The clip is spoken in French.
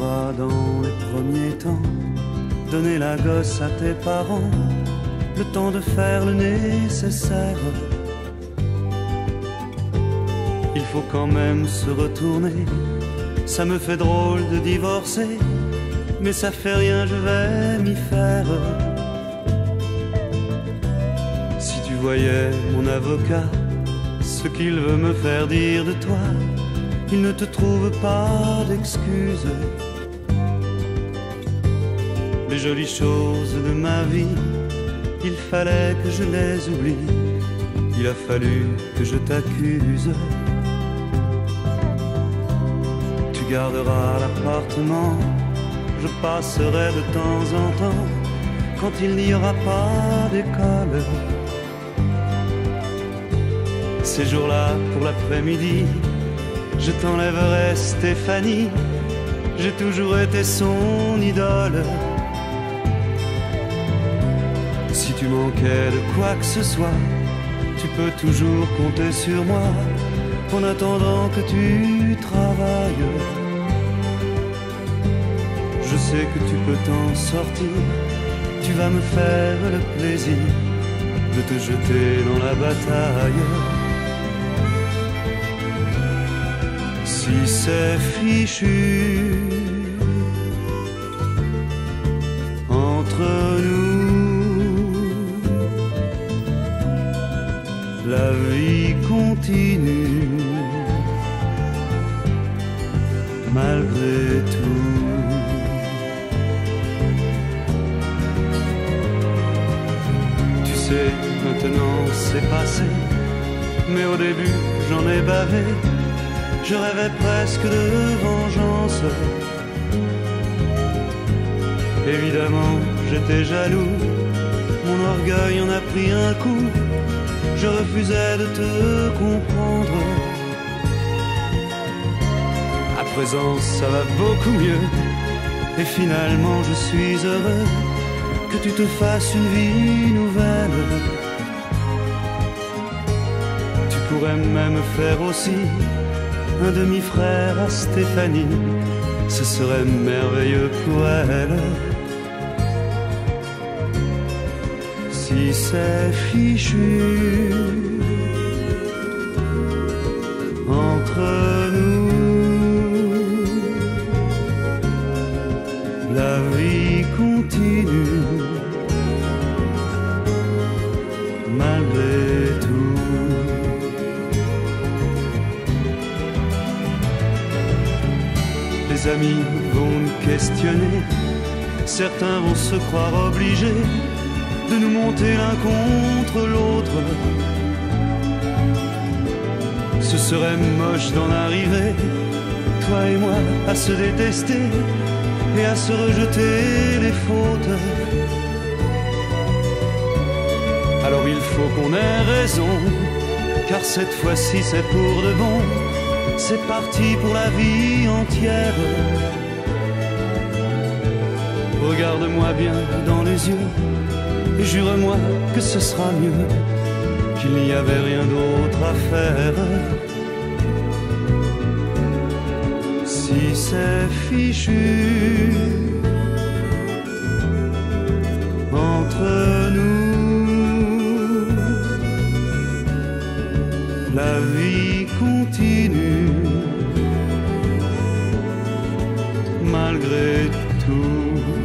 dans les premiers temps donner la gosse à tes parents, le temps de faire le nécessaire. Il faut quand même se retourner, ça me fait drôle de divorcer, mais ça fait rien, je vais m'y faire. Si tu voyais mon avocat, ce qu'il veut me faire dire de toi, il ne te trouve pas d'excuses. Les jolies choses de ma vie, il fallait que je les oublie. Il a fallu que je t'accuse. Tu garderas l'appartement, je passerai de temps en temps quand il n'y aura pas d'école. Ces jours-là, pour l'après-midi, je t'enlèverai Stéphanie. J'ai toujours été son idole. Si tu manquais de quoi que ce soit, tu peux toujours compter sur moi en attendant que tu travailles. Je sais que tu peux t'en sortir, tu vas me faire le plaisir de te jeter dans la bataille. Si c'est fichu entre nous, la vie continue malgré tout. Tu sais, maintenant c'est passé, mais au début j'en ai bavé. Je rêvais presque de vengeance. Évidemment, j'étais jaloux, mon orgueil en a pris un coup. Je refusais de te comprendre. À présent, ça va beaucoup mieux. Et finalement, je suis heureux que tu te fasses une vie nouvelle. Tu pourrais même faire aussi un demi-frère à Stéphanie, ce serait merveilleux pour elle. Si c'est fichu entre Les amis vont nous questionner, certains vont se croire obligés de nous monter l'un contre l'autre. Ce serait moche d'en arriver, toi et moi, à se détester et à se rejeter les fautes. Alors il faut qu'on ait raison, car cette fois-ci c'est pour de bon c'est parti pour la vie entière. Regarde-moi bien dans les yeux et jure-moi que ce sera mieux, qu'il n'y avait rien d'autre à faire. Si c'est fichu la vie continue malgré tout.